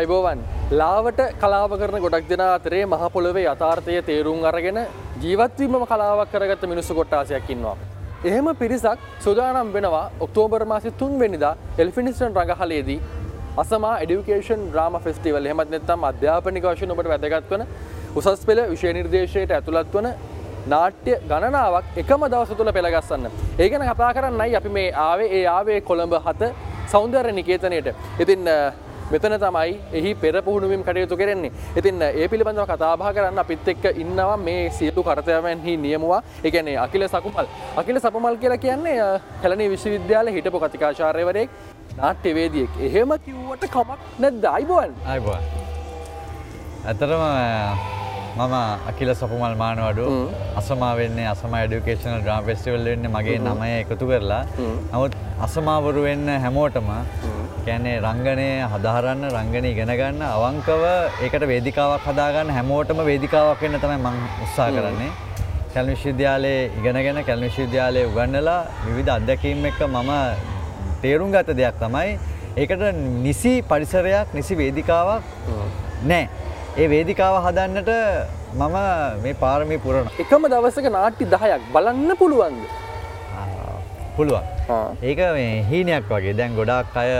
අයිබෝවන් ලාවට කලාව කරන ගොඩක් දෙෙන අතරේ මහපොළොවේ යථාර්ථය තේරුම් අරගෙන ජීවත්වීම කලාවක් කරගත්ත මිනිස්සු කොට්ටාසයක් ඉන්නවා. එහෙම පිරිසක් සුදානම් වෙනවා ඔක්තෝබර් මාසි තුන් වෙනිදා එල්ෆිනිස්ටන් රඟහලේදී අසමා එඩිකේෂන් ්‍රාම ෆෙස්ටිවල් හෙමත් නැත්තම් අධ්‍යාපනික වශයෙන් ඔබට වැදගත් වන උසස් පෙළ විශය නිර්දේශයට ඇතුළත් වන නාට්‍ය ගණනාවක් එකම දවස තුළ පෙළගස්සන්න. ඒගැන කතා කරන්නයි අපි මේ ආවේ ඒ ආවේ කොළඹ හත සෞන්දර්ය නිකේතනයට. ඉතින් මෙතන තමයි එහි පෙර පුහුණුවීම් කටයුතු කෙරෙන්නේ. ඉතින් ඒ පිළිබඳව කතාබහ කරන්න අපිත් එක්ක ඉන්නවා මේ සියලු කරතයවන්හි නියමුවා. කියන්නේ අකිල සකුමල්. අකිල සපමල් කියලා කියන්නේ කැලණි විශ්වවිද්‍යාලයේ හිටපු කතිකාචාර්යවරයෙක් නාට්‍යවේදියෙක්. එහෙම කිව්වට කමක් නැද්ද? අයිබෝන්. අයිබෝන්. ඇතරම මම අකිල සපුමල් මානවඩු අසමා වෙන්නේ අසම ඩිකේෂන ්‍රාම් පෙස්ටිවල් වෙන්න මගේ නමය එකතු කරලා නමුත් අසමාවරු වෙන්න හැමෝටම කැනේ රංගනය හදාරන්න රංගන ඉගෙනගන්න අවංකව ඒකට වේදිකාවක් හදාගන්න හැමෝටම වේදිකාවක් වෙන්න තමයි මං උත්සා කරන්නේ. කැල් විශ්වවිද්‍යාලයේ ඉගෙනගෙන කැල් විශ්වවිද්‍යාලය උගන්නලා විවිධ අත්දැකීම් එක්ක මම තේරුම් ගත දෙයක් තමයි ඒකට නිසි පරිසරයක් නිසි වේදිකාවක් නෑ. ඒ වේදිකාව හදන්නට මම මේ පාරමී පුරණ එකම දවසක නාට්ටි දහයක් බලන්න පුළුවන්ද පුළුවන්. ඒක මේ හීනයක් වගේ. දැන් ගොඩක් අය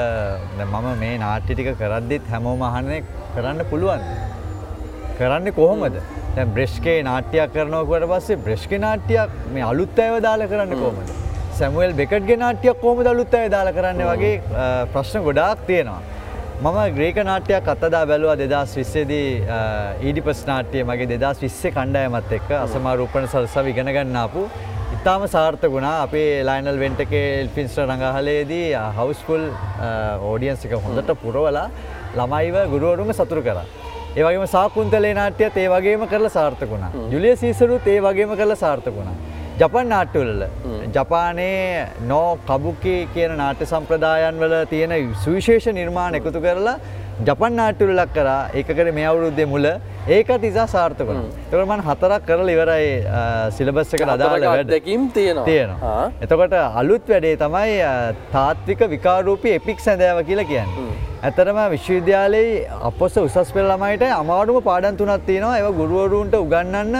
මම මේ නාට්ටි ටික කරද්දිත් හැමෝම අහන්නේ කරන්න පුළුවන්. කරන්නේ කොහොමද? දැන් බ්‍රෙෂ්කේ නාට්‍යයක් කරනවකට පස්සේ බ්‍රෙෂ්ක නාට්‍යයක් මේ අලුත් අයව දාලා කරන්න කොහොමද? සැමුවල් බෙකට්ගේ නාට්‍යයක් කොහොමද අලුත් අය දාලා කරන්න වගේ ප්‍රශ්න ගොඩාක් තියෙනවා. මම ග්‍රේක නාට්‍යයක් අත්තදා බැලුවා දෙදස් විස්සේදී ඊඩිපස් නාට්‍යය මගේ දෙදස් විස්සේ කණ්ඩායමත් එක්ක අසමා රූපණ සල්සව ඉගෙනගන්නාපු ඉතාම සාර්ථකුණා අපේ ලයිනල් වෙන්ටකේ එල්ෆින්ස්ට රඟහලේදී හවස්කුල් ඕඩියන්ස් එක හොඳට පුරවලා ළමයිව ගුරුවරුම සතුරු කරා. ඒවගේම සාකුන්තලේ නාට්‍යයත් ඒ වගේම කරලා සාර්ථකුණා. ජුලිය සීසරුත් ඒ වගේම කරලා සාර්ථකුණා. ජපන් නාට්‍යවල ජපානයේ නෝ කබුකි කියන නාට්‍ය සම්ප්‍රදායන් වල තියෙන සුවිශේෂ නිර්මාණ එකතු කරලා ජපන් නාට්‍යවල ලක් කරා ඒකකර මේ අවුරුද්දේ මුල ඒකත් ඉසා සාර්ථක වුණා. ඒකට මම හතරක් කරලා ඉවරයි සිලබස් එකට අදාළ වැඩ. දෙකීම් තියෙනවා. එතකොට අලුත් වැඩේ තමයි තාත්වික විකාරූපී එපික් සැඳෑව කියලා කියන්නේ. ඇතරම විශ්වවිද්‍යාලයේ අපොස උසස් පෙළ ළමයිට අමාරුම පාඩම් තුනක් තියෙනවා ඒවා ගුරුවරුන්ට උගන්වන්න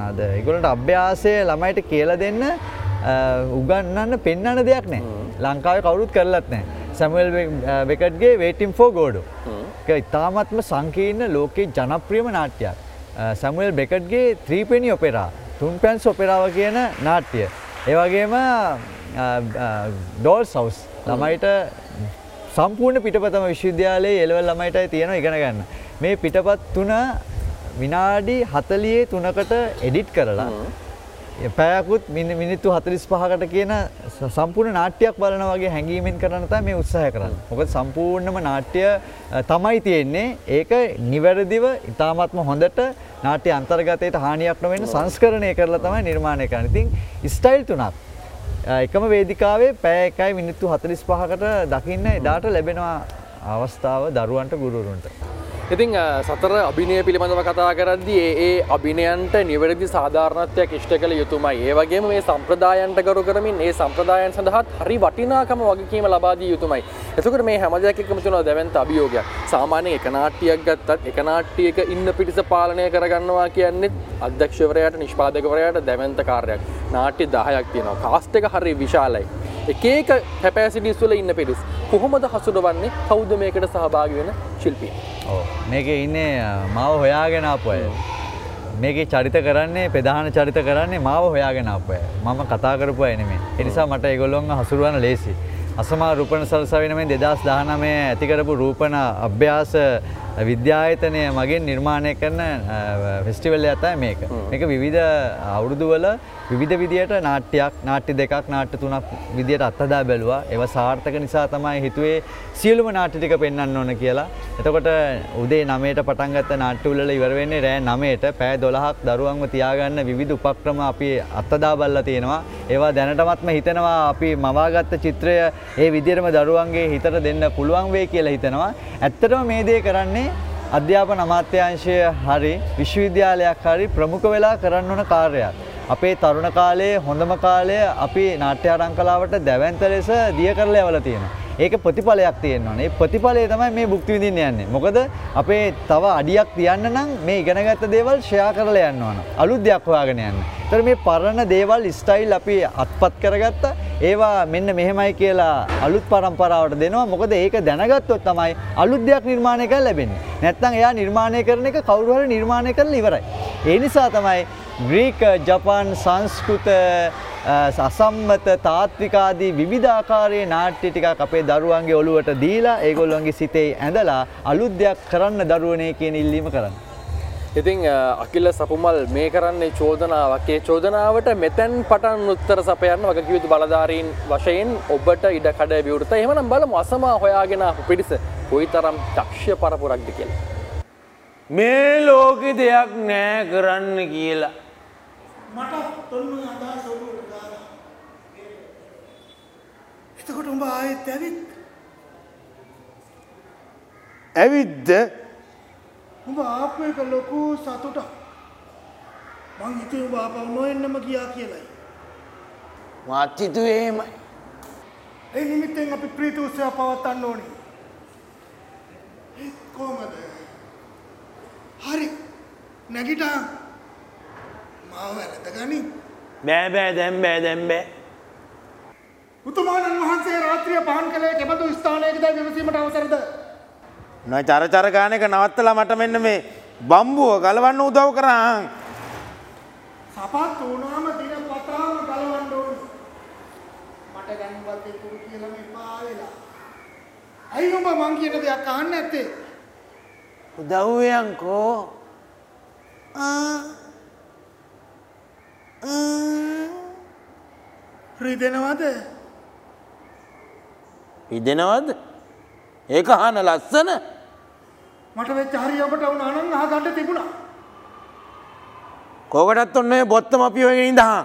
නද ඒගොල්ලන්ට අභ්‍යාසය ළමයිට කියලා දෙන්න උගන්වන්න පෙන්වන්න දෙයක් නැහැ. ලංකාවේ කවුරුත් කරලත් නැහැ. සැමුවල් වෙකට්ගේ වේටින් ෆෝ ගෝඩු. ඉතාමත්ම සංකීර්ණ ලෝකයේ ජනප්‍රියම නාට්‍යයක්. සැමුවල් බෙකට්ගේ ත්‍රීපෙනි ඔපෙරා තුන් පැන්ස් ඔපෙරාව කියන නාට්‍ය. ඒවගේම ඩෝල් සවස් ළමයිට සම්පූර්ණ පිටපතම විශ්වවිද්‍යාලයේ එලවල් ළමයිටයි තියෙන ඉගෙන ගන්න. මේ පිටපත් තුන විනාඩි හතලියේ තුනකට එඩිට් කරලා පැයකුත් මිනිත්තු හතලිස් පහකට කියන සම්පූර්ණ නාට්‍යයක් බලන වගේ හැඟීමෙන් කරන්න තමයි මේ උත්සාහ කරන්න. මොකද සම්පූර්ණම නාට්‍ය තමයි තියෙන්නේ. ඒක නිවැරදිව ඉතාමත්ම හොඳට නාට්‍ය අන්තර්ගතයට හානියක් නොවෙන්න සංස්කරණය කරලා තමයි නිර්මාණය කරන්නේ. ඉතින් ස්ටයිල් තුනක් එකම වේදිකාවේ පැය එකයි මිනිත්තු හතලිස් පහකට දකින්න එදාට ලැබෙනවා අවස්ථාව දරුවන්ට ගුරුරුන්ට. ඉතිං සතර අභිනය පිළිබඳව කතා කරද්දී ඒ අභිනයන්ට නිවැරදි සාධාරණත්වයක් ඉෂ්ට කළ යුතුමයි. ඒ වගේම මේ සම්ප්‍රදායන්ට කරු කරමින් ඒ සම්ප්‍රදායන් සඳහත් හරි වටිනාකම වගකීම ලබාදී යුතුමයි. එතකට මේ හැමදයක්කම තුන දැවන්ත අභියෝගයක්. සාමානය එක නාට්‍යයක් ගත්තත් එක නාට්ටියක ඉන්න පිටිස පාලනය කරගන්නවා කියන්නෙත් අධ්‍යක්ෂවරයට නිෂ්පාදකවරයට දැවන්ත කාර්යක් නාට්‍ය දාහයක් තියෙනවා. කාස්ට එක හරි විශාලයි. එකක පැපෑසිඩිස්වල ඉන්න පිරිස් කොහොමද හසුරුවන්නේ? කෞද මේකට සහභාගි වෙන ශිල්පී මේක ඉන්නේ මාව හොයාගෙන අප අය. මේක චරිත කරන්නේ ප්‍රධාන චරිත කරන්නේ මාව හොයාගෙන අප අය. මම කතා කරපු අයනෙමේ එනිසා මට ඒගොල්ලොන් හසුරුවන ලේසි අසමා රූපණ සල්සවිනමෙන් දෙදස් දානමය ඇතිකරපු රූපණ අභ්‍යාස විද්‍යායතනය මගින් නිර්මාණය කරන ෆෙස්ටිවල්ල ඇතයි මේක මේක විවිධ අවුරුදුවල විවිධ විදියට නාට්‍යයක් නාට්‍ය දෙකක් නාට්‍ය තුනක් විදියට අත්හදා බැලුවා ඒව සාර්ථක නිසා තමයි හිතුවේ සියලුම නාට්‍ය ටික පෙන්වන්න ඕන කියලා. එතකොට උදේ 9ට පටන් ගත්ත නාට්‍යවල ඉවර වෙන්නේ රෑ 9ට පැය 12ක් දරුවන්ව තියාගන්න විවිධ උපක්‍රම අපි අත්හදා බලලා තියෙනවා. ඒවා දැනටමත්ම හිතනවා අපි මවාගත්ත චිත්‍රය ඒ විදිහටම දරුවන්ගේ හිතට දෙන්න පුළුවන් වෙයි කියලා හිතනවා. ඇත්තටම මේ දේ කරන්නේ අධ්‍යාපන අමාත්‍යංශය හරි විශ්වවිද්‍යාලයක් හරි ප්‍රමුඛ වෙලා කරන්න ඕන කාර්යයක්. අපේ තරුණ කාලයේ හොඳම කාලය අපි නාට්‍යාරං කලාවට දැවැන්ත ලෙස දිය කරලා යවලා තියෙනවා. ඒක ප්‍රතිඵලයක් තියෙනවා. ඒ ප්‍රතිඵලය තමයි මේ භුක්ති විඳින්න යන්නේ. මොකද අපේ තව අඩියක් තියන්න නම් මේ ඉගෙනගත්ත දේවල් ෂෙයා කරලා යන්න ඕන. අලුත් දෙයක් හොයාගෙන යන්න. ඒතර මේ පරණ දේවල් ස්ටයිල් අපි අත්පත් කරගත්තා. ඒවා මෙන්න මෙහෙමයි කියලා අලුත් පරම්පරාවට දෙනවා. මොකද ඒක දැනගත්තොත් තමයි අලුත් දෙයක් නිර්මාණය කරන්න ලැබෙන්නේ. නැත්නම් එයා නිර්මාණය කරන එක කවුරු හරි නිර්මාණය කරලා ඉවරයි. ඒ නිසා තමයි ග්‍රීක, ජපාන් සංස්කෘත අසම්මත තාත්විකාදී විවිධාකාරයේ නාට්‍ය ටිකක් අපේ දරුවන්ගේ ඔළුවට දීලා ඒගොල්ලොන්ගේ සිතේ ඇඳලා අලුත් දෙයක් කරන්න දරුවනේ කියන ඉල්ලීම කරන්න. ඉතින් අකිල්ල සපුමල් මේ කරන්නේ චෝදනාවක්. ඒ චෝදනාවට මෙතැන් පටන් උත්තර සපයන්න වගකියුතු බලධාරීන් වශයෙන් ඔබට ඉඩ කඩ විවෘත. එහමනම් බලමු අසමා හොයාගෙන පිරිස කොයි තරම් දක්ෂ පරපුරක්ද කියලා. මේ ලෝකෙ දෙයක් නෑ කරන්න කියලා. එතකොට උඹ ආයෙත් ඇවිත්? ඇවිද්ද උඹ ආපු එක ලොකු සතුටක්. මං හිතේ උඹ ආපහු නොඑන්නම ගියා කියලයි. මත්හිතුවේ එහෙමයි. ඒ නිමිත්තෙන් අපි ප්‍රීති උත්සව පවත්වන්න ඕනේ. කොහමද? හරි. නැගිටා. මාව වැළඳ ගනි. බෑ බෑ දැම් බෑ දැම් බෑ. උතුමාණන් වහන්සේ රාත්‍රිය පහන් කළේ කෙබඳු ස්ථානයකද විමසීමට අවසරද? නොයි චරචර ගාන එක නවත්තලා මට මෙන්න මේ බම්බුව ගලවන්න උදව් කරාං. සපත් වුණාම දින පතාම ගලවන්න ඕනේ. මට දැන්වත් ඒකුරු කියලා මෙපා වෙලා. ඇයි උඹ මං කියන දෙයක් අහන්නේ නැත්තේ? උදව්යන්කෝ රිදෙනවද? ඉදෙනවද ඒක අහන ලස්සන මට වෙච්ච හරිය ඔබට වුණා නම් අහගන්න තිබුණා. කෝකටත් ඔන්න ඔය බොත්තම අපි ඔයගෙන ඉඳහා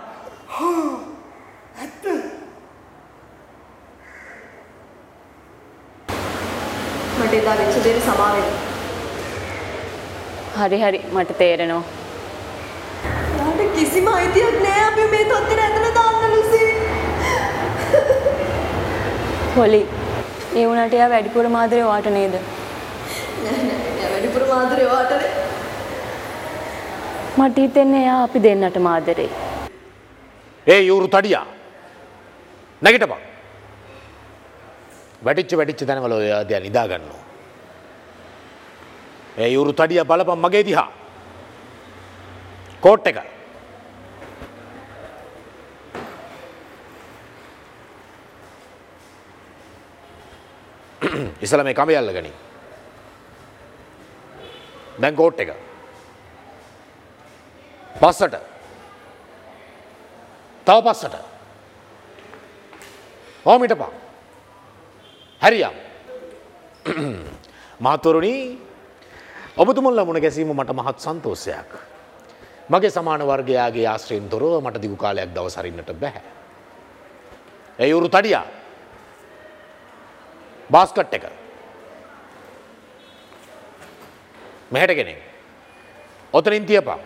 ඇත්ත. මට එදා වෙච්ච දේට සමා වෙන්න. හරි හරි මට තේරෙනවා. යාට කිසිම අයිතියක් නෑ අපි මේ තොත්තර ඇතුළ දාන්න ලුසි. පොලි ඒ වුණට එයා වැඩිපුර මාදරේ වාට නේද? වැඩිපුර මාදරේ වාටනේ. මට හිතෙන්නේ එයා අපි දෙන්නට මාදරේ. ඒ යුරු තඩියා නැගිටපන් වැටිච්ච වැටිච්ච තැනවල ඔය දෙයක් නිදාගන්නවා ඒ යුරු තඩිය බලපන් මගේ දිහා කෝට් එක ඉසල මේ කමයල්ල ගනි දැන් කෝට් එක. පස්සට. තව පස්සට. ඕමිටපා හැරියම් මාතුරුණී ඔබතුමුල්ල මුණ ගැසීම මට මහත් සන්තෝසයක්. මගේ සමාන වර්ගයාගේ ආශ්‍රයෙන් තොරව මට දිගු කාලයක් දවසරින්නට බැහැ. ඇයුරු තඩියා. බාස්කට් එක. මෙහැට කෙනෙක්. ඔතනින් තියපා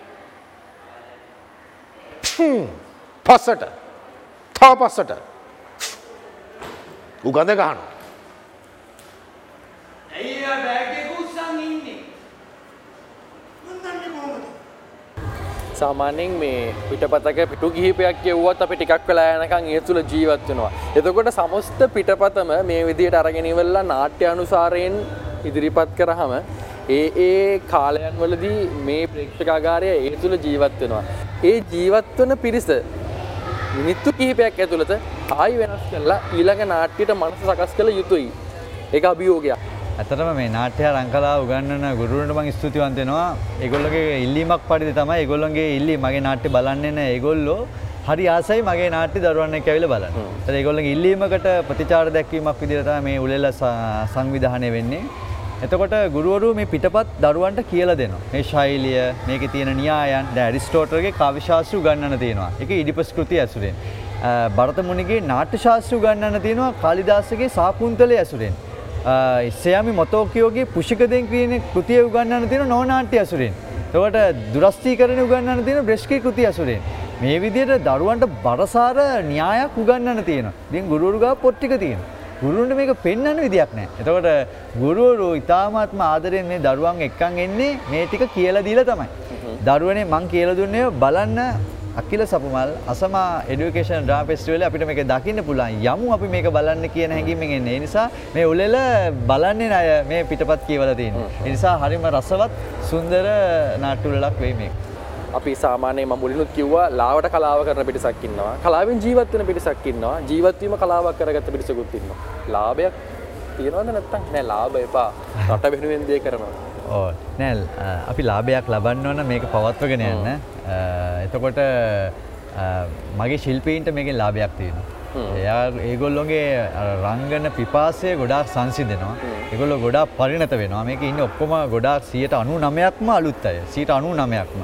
පස්සට. තා පස්සට. උගඳ ගහනු ඇයි බෑගක උත්සන් ඉන්නේ මං දන්නේ කොහොමද? සාමාන්‍යයෙන් මේ පිටපතක පිටු කිහිපයක් කියවුවත් අපි ටිකක් වෙලා යනකම් ඒ තුල ජීවත් වෙනවා. එතකොට සමස්ත පිටපතම මේ විදිහට අරගෙන ඉවරලා නාට්‍ය අනුසාරයෙන් ඉදිරිපත් කරාම ඒ ඒ කාලයන් වලදී මේ ප්‍රේක්ෂකාගාරය ඒ තුල ජීවත් වෙනවා. ඒ ජීවත් වෙන පිරිස මිනිත්තු කිහිපයක් ඇතුළත ආයි වෙනස් කරලා ඊළඟ නාට්‍යයට මනස සකස් කළ යුතුයි. ඒක අභියෝගයක්. ඇතටම මේ නාට්‍ය රංකලා උගන්නන ගුරුවරට මං ස්තුතිවන්ත වෙනවා. ඒගොල්ලෝගේ ඉල්ලීමක් පරිදි තමයි ඒගොල්ලෝගේ ඉල්ලීම මගේ නාට්‍ය බලන්න එන ඒගොල්ලෝ හරි ආසයි මගේ නාට්‍ය දරුවන් එක්ක ඇවිල්ලා බලන්න. ඒත් ඒගොල්ලෝගේ ඉල්ලීමකට ප්‍රතිචාර දැක්වීමක් විදිහට තමයි මේ උළෙල ස- සංවිධානය වෙන්නේ. එතකොට ගුරුවරු මේ පිටපත් දරුවන්ට කියලා දෙනවා. මේ ශෛලිය, මේකේ තියෙන න්‍යායන්, දැන් ඇරිස්ටෝටල්ගේ කාව්‍ය ශාස්ත්‍ර උගන්වන්න තියෙනවා. ඒක ඉඩිපස් කෘතිය ඇසුරෙන්. භරත මුනිගේ නාට්‍ය ශාස්ත්‍ර උගන්වන්න තියෙනවා කාලිදාසගේ සාකුන්තලයේ ඇසුරෙන්. ඉස්සයාමි මොතෝකියෝගේ පුෂිකදෙන් කියන කෘතිය උගන්නන්න තියෙන නෝනාට්‍ය ඇසුරෙන්. එතකොට දුරස්ථීකරණය උගන්නන්න තියෙන බ්‍රෙෂ්කී කෘතිය ඇසුරෙන්. මේ විදිහට දරුවන්ට බරසාර න්‍යායක් උගන්නන්න තියෙනවා. ඉතින් ගුරුවරු ගාව පොත් ටික තියෙනවා. ගුරුන්ට මේක පෙන්වන්න විදියක් නෑ. එතකොට ගුරුවරු ඉතාමත්ම ආදරයෙන් මේ දරුවන් එක්කන් එන්නේ මේ ටික කියලා දීලා තමයි. දරුවනේ මං කියලා දුන්නේ බලන්න Akila Sapumal Asama education drama festival අපිට මේක දකින්න පුළුවන්. යමු අපි මේක බලන්න කියන හැඟීමෙන් එන්නේ. ඒ නිසා මේ උළෙල බලන්නේ අය මේ පිටපත් කියවලා තියෙනවා. ඒ නිසා හරිම රසවත් සුන්දර නාට්‍ය උළෙලක් වෙයි මේක. අපි සාමානයේ මුලිනුත් කිව්වා ලාවට කලාව කරන පිරිසක් ඉන්නවා. කලාවෙන් ජීවත් වෙන පිරිසක් ඉන්නවා. ජීවත් වීම කලාවක් කරගත්ත පිරිසකුත් ඉන්නවා. ලාභයක් තියනවද නැත්නම් නෑ ලාභ එපා. රට වෙනුවෙන් දේ කරනවා. නෑල් අපි ලාභයක් ලබන්න ඕන මේක පවත්වගෙන යන්න. එතකොට මගේ ශිල්පීන්ට මේකෙන් ලාභයක් තියෙන. එයා ඒගොල්ලොගේ රංගන පිපාසය ගොඩාක් සංසිදෙනවා එගොල්ල ගොඩා පරිනත වෙනවා. මේක ඉන්න ඔක්කොම ගොඩාක් සියට අනු නමයක්ම අලුත් අය. සීට අනු නමයක්ම.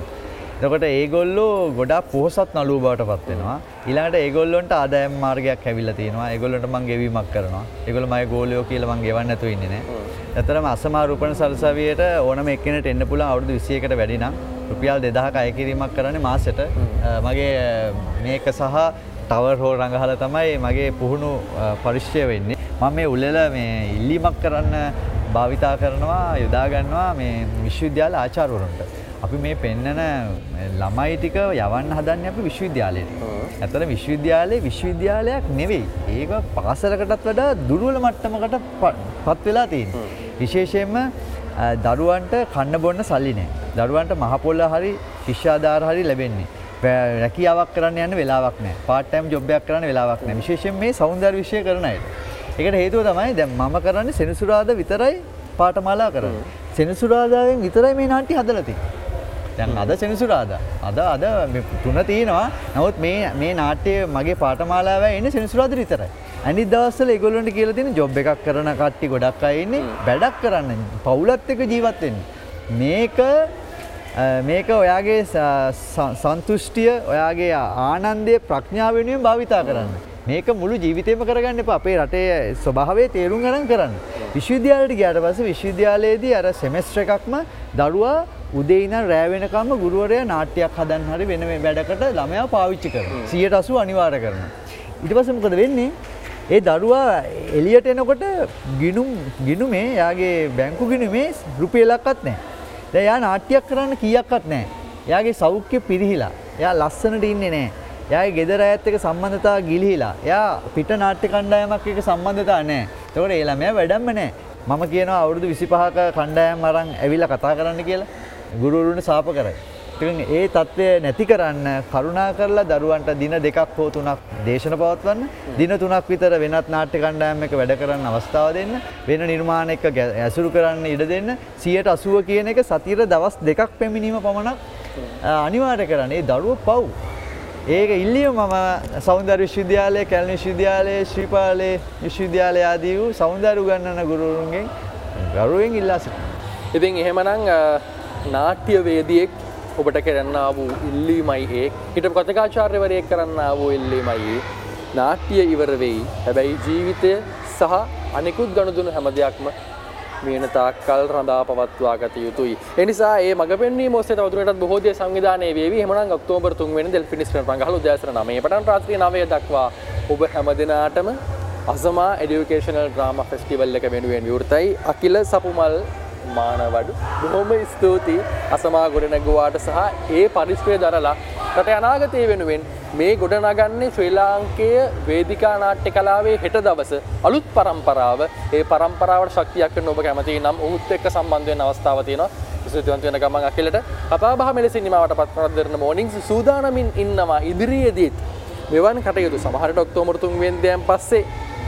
එතකොට ඒගොල්ලෝ ගොඩා පොහොසත් නලූ බවට පත්වෙනවා ඊළඟට ඒගොල්ලොන්ට ආදායම් මාර්ගයක් ඇවිල්ලා තියෙනවා ඒගොල්ලොන්ට මං ගෙවීමක් කරනවා ඒගොල්ලෝ මගේ ගෝලියෝ කියලා මං ගෙවන්න නැතුව ඉන්නේ නෑ. ඇත්තටම අසමා රූපණ සරසවියට ඕනම එක්කෙනෙක් එන්න පුළුවන් අවුරුදු 21කට වැඩි නම් රුපියල් 2000ක අය කිරීමක් කරන්නේ මාසෙට. මගේ මේක සහ ටවර් හෝල් රඟහලා තමයි මගේ පුහුණු පරිශ්‍රය වෙන්නේ. මම මේ උළෙල මේ ඉල්ලීමක් කරන්න භාවිතා කරනවා යොදා ගන්නවා මේ විශ්වවිද්‍යාල ආචාර්යවරුන්ට. අපි මේ පෙන්නන ළමයි ටික යවන්න හදන්නේ අපි විශ්වවිද්‍යාලයට. ඇත්තට විශ්වවිද්‍යාලේ විශ්වවිද්‍යාලයක් නෙවෙයි. ඒක පාසලකටත් වඩා දුර්වල මට්ටමකට පත් වෙලා තියෙනවා. විශේෂයෙන්ම දරුවන්ට කන්න බොන්න සල්ලි නෑ. දරුවන්ට මහ පොල්ල හරි ශිෂ්‍යාධාර හරි ලැබෙන්නේ. රැකියාවක් කරන්න යන්න වෙලාවක් නෑ. පාර්ට් ටයිම් ජොබ් එකක් කරන්න වෙලාවක් නෑ. විශේෂයෙන් මේ සෞන්දර්ය විෂය කරන අයට. ඒකට හේතුව තමයි දැන් මම කරන්නේ සෙනසුරාදා විතරයි පාඨමාලා කරන්නේ. සෙනසුරාදාවෙන් විතරයි මේ නාට්‍ය හදලා තියෙන්නේ. දැන් අද සෙනසුරාදා. අද අද තුන තියෙනවා. නමුත් මේ මේ නාට්‍යය මගේ පාඨමාලාව එන්නේ සෙනසුරාදා විතරයි. අනිත් දවස්වල ඒගොල්ලන්ට කියලා තියෙන ජොබ් එකක් කරන කට්ටිය ගොඩක් අය ඉන්නේ වැඩක් කරන්න පවුලත් එක්ක ජීවත් වෙන්න. මේක මේක ඔයාගේ සන්තුෂ්ටිය ඔයාගේ ආනන්දය ප්‍රඥාව වෙනුවෙන් භාවිතා කරන්න. මේක මුළු ජීවිතේම කරගන්න එපා. අපේ රටේ ස්වභාවය තේරුම් ගන්න කරන්න. විශ්වවිද්‍යාලයට ගියාට පස්සේ විශ්වවිද්‍යාලයේදී අර සෙමෙස්ටර් එකක්ම දරුවා උදේ ඉඳන් රෑ වෙනකම්ම ගුරුවරයා නාට්‍යයක් හදන්න හරි වෙන වැඩකට ළමයා පාවිච්චි කරනවා. 180 අනිවාර්ය කරනවා. ඊට පස්සේ මොකද වෙන්නේ? ඒ දරුවා එළියට එනකොට ගිනුම් ගිනුමේ යාගේ බැංකු ගිනුමේ රුපියලක්වත් නැහැ. දැන් යා නාට්‍යයක් කරන්න කීයක්වත් නැහැ. යාගේ සෞඛ්‍ය පිරිහිලා. යා ලස්සනට ඉන්නේ නැහැ. යාගේ ගෙදර අයත් එක්ක සම්බන්ධතාව ගිලිහිලා. යා පිට නාට්‍ය කණ්ඩායමක් එක්ක සම්බන්ධතාව නැහැ. ඒතකොට ඒ ළමයා වැඩක්ම නැහැ. මම කියනවා අවුරුදු 25ක කණ්ඩායම් අරන් ඇවිල්ලා කතා කරන්න කියලා. ගුරුවරුන්ට සාප කරයි. ඉතින් ඒ தත්ත්වය නැති කරන්න කරුණා කරලා දරුවන්ට දින දෙකක් හෝ තුනක් දේශන පවත්වන්න දින තුනක් විතර වෙනත් නාට්‍ය කණ්ඩායම් එක වැඩ කරන්න අවස්ථාව දෙන්න වෙන නිර්මාණ එක ඇසුරු කරන්න ඉඩ දෙන්න 180 කියන එක සතියට දවස් දෙකක් පැමිණීම පමණක් අනිවාර්ය කරන්න. ඒ දරුවෝ පව්. ඒක ඉල්ලීම මම සෞන්දර්ය විශ්වවිද්‍යාලය, කැලණි විශ්වවිද්‍යාලය, ශ්‍රීපාලේ විශ්වවිද්‍යාලය ආදී වූ සෞන්දර්ය උගන්වන ගුරුවරුන්ගෙන් ගෞරවයෙන් ඉල්ලා සිටිනවා. ඉතින් එහෙමනම් නාට්‍ය වේදියෙක් ඔබට කරන්න වූ ඉල්ලීමයි ඒ හිට කතකාචාර්යවරයෙක් කරන්න වූ ඉල්ලීමයි නාට්‍ය ඉවර වෙයි හැබැයි ජීවිතය සහ අනෙකුත් ගණුදුණු හැම දෙයක්ම මේන තාක්කල් රඳා පවත්වා ගත යුතුයි. එනිසා ඒ මග පෙන්වීම ඔස්සේ තවදුරටත් බොහෝ දේ සංවිධානය වේවි. එහෙමනම් ඔක්තෝබර් 3 වෙනි ඩෙල්ෆිනිස් රංගහල උදෑසන 9 පටන් රාත්‍රී 9 දක්වා ඔබ හැම දිනාටම අසමා එඩියුකේෂනල් ඩ්‍රාමා ෆෙස්ටිවල් එක වෙනුවෙන් විවෘතයි. අකිල සපුමල් මානවඩු බොහොම ස්තුතියි. අසමා ගොඩනැගුවාට සහ ඒ පරිස්ත්‍රය දරලා රට අනාගතය වෙනුවෙන් මේ ගොඩනගන්නේ ශ්‍රී ලාංකය වේදිකා නාට්‍ය කලාවේ හෙට දවස අලුත් පරම්පරාව. ඒ පරම්පරාවට ශක්තියක් වෙන්න ඔබ කැමති නම් ඔහුත් එක්ක සම්බන්ධ වෙන්න අවස්ථාව තියෙනවා. ස්තුතිවන්ත වෙන ගමන් අකිලට කතා බහ මෙලෙසින් නිමාවට පත් කරන දෙරන මොර්නින්ග්ස් සූදානමින් ඉන්නවා ඉදිරියේදීත්. මෙවන් කටයුතු සමහරට ඔක්තෝබර් 3 වෙනිදාන් පස්සේ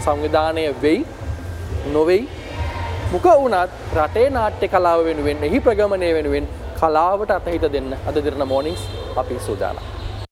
සංවිධානය වෙයි නොවෙයි මොක වුණත් රටේ නාට්‍ය කලාව වෙනුවෙන් එහි ප්‍රගමනය වෙනුවෙන් කලාවට අතහිත දෙන්න අද දිරන මෝනිින්ස් අපි සූදානම්.